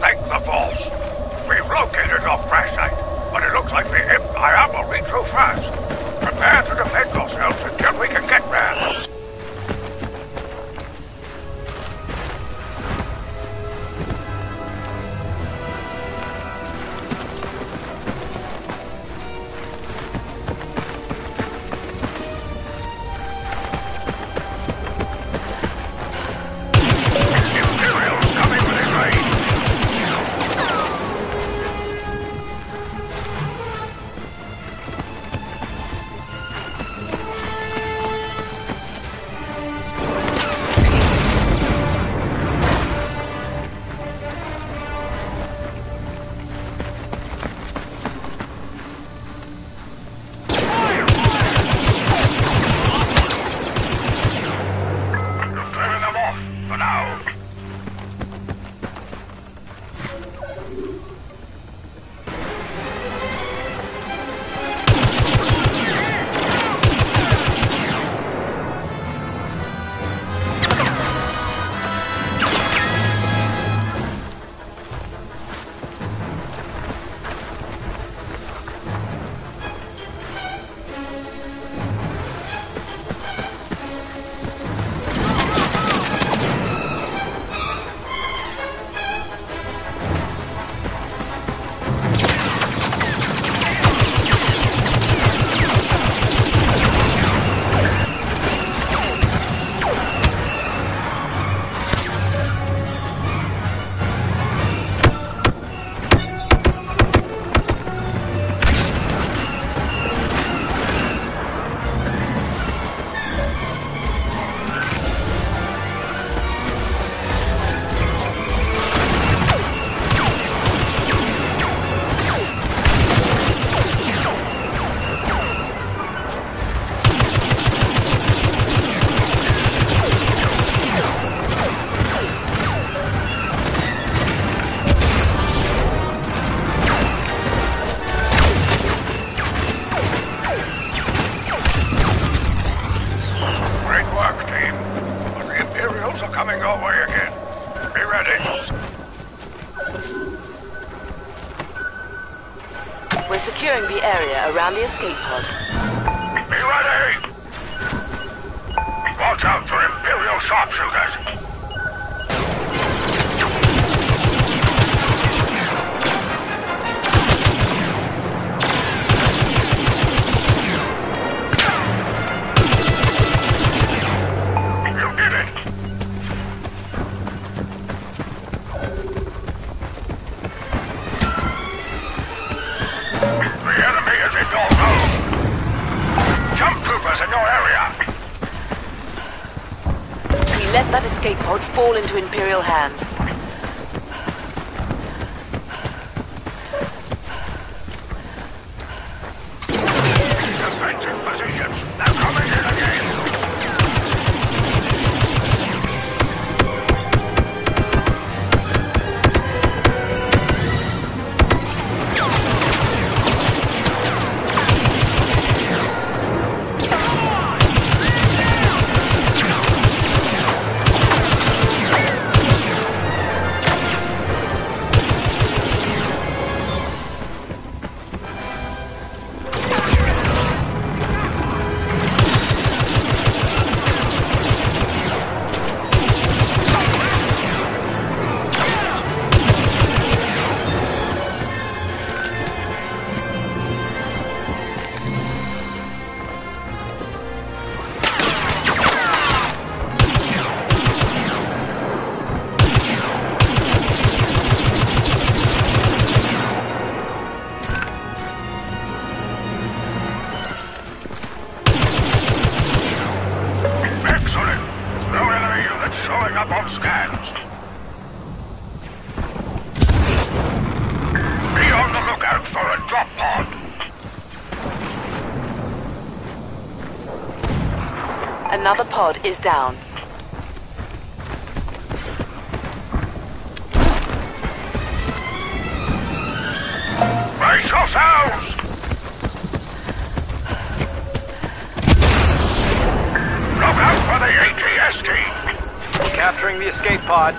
Thank the Force. We've located your crash site, but it looks like the Empire ready. We're securing the area around the escape pod. Be ready! Watch out for Imperial sharpshooters! Your zone! Jump troopers in your area! We let that escape pod fall into Imperial hands. Scans. Be on the lookout for a drop pod. Another pod is down. Brace yourselves! Look out for the ATST! Capturing the escape pod.